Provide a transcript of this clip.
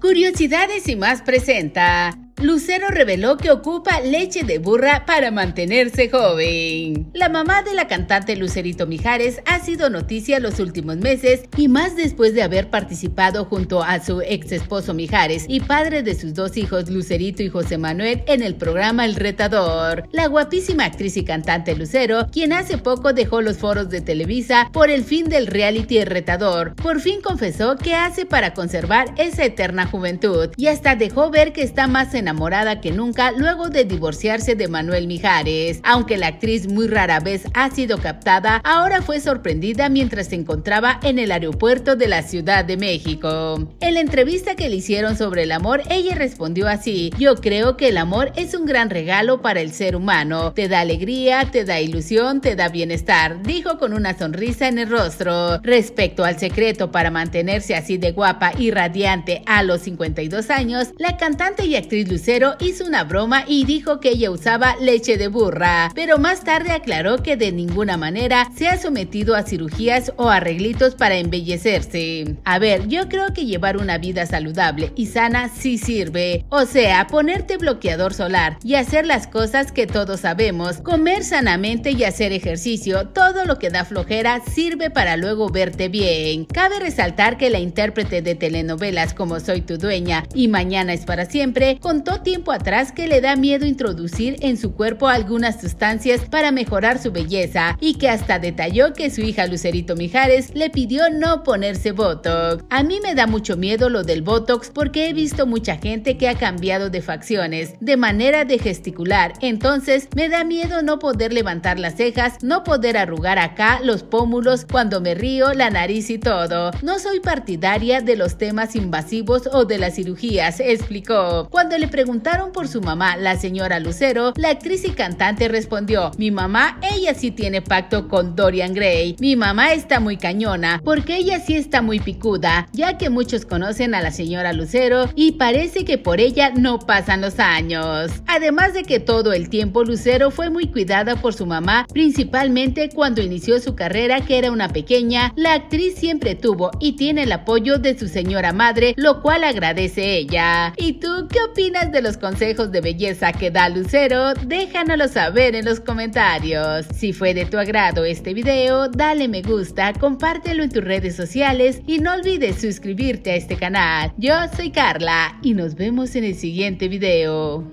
Curiosidades y más presenta. Lucero reveló que ocupa leche de burra para mantenerse joven. La mamá de la cantante Lucerito Mijares ha sido noticia los últimos meses y más después de haber participado junto a su ex esposo Mijares y padre de sus dos hijos Lucerito y José Manuel en el programa El Retador. La guapísima actriz y cantante Lucero, quien hace poco dejó los foros de Televisa por el fin del reality El Retador, por fin confesó que hace para conservar esa eterna juventud y hasta dejó ver que está más enamorada enamorada que nunca luego de divorciarse de Manuel Mijares. Aunque la actriz muy rara vez ha sido captada, ahora fue sorprendida mientras se encontraba en el aeropuerto de la Ciudad de México. En la entrevista que le hicieron sobre el amor, ella respondió así, yo creo que el amor es un gran regalo para el ser humano, te da alegría, te da ilusión, te da bienestar, dijo con una sonrisa en el rostro. Respecto al secreto para mantenerse así de guapa y radiante a los 52 años, la cantante y actriz Hizo una broma y dijo que ella usaba leche de burra, pero más tarde aclaró que de ninguna manera se ha sometido a cirugías o arreglitos para embellecerse. A ver, yo creo que llevar una vida saludable y sana sí sirve. O sea, ponerte bloqueador solar y hacer las cosas que todos sabemos, comer sanamente y hacer ejercicio, todo lo que da flojera sirve para luego verte bien. Cabe resaltar que la intérprete de telenovelas como Soy tu dueña y Mañana es para siempre tiempo atrás que le da miedo introducir en su cuerpo algunas sustancias para mejorar su belleza y que hasta detalló que su hija Lucerito Mijares le pidió no ponerse Botox. A mí me da mucho miedo lo del Botox porque he visto mucha gente que ha cambiado de facciones, de manera de gesticular, entonces me da miedo no poder levantar las cejas, no poder arrugar acá los pómulos cuando me río, la nariz y todo. No soy partidaria de los temas invasivos o de las cirugías, explicó. Cuando le preguntaron por su mamá, la señora Lucero, la actriz y cantante respondió, mi mamá, ella sí tiene pacto con Dorian Gray. Mi mamá está muy cañona, porque ella sí está muy picuda, ya que muchos conocen a la señora Lucero y parece que por ella no pasan los años. Además de que todo el tiempo Lucero fue muy cuidada por su mamá, principalmente cuando inició su carrera que era una pequeña, la actriz siempre tuvo y tiene el apoyo de su señora madre, lo cual agradece ella. ¿Y tú qué opinas de los consejos de belleza que da Lucero, déjanoslo saber en los comentarios. Si fue de tu agrado este video, dale me gusta, compártelo en tus redes sociales y no olvides suscribirte a este canal. Yo soy Carla y nos vemos en el siguiente video.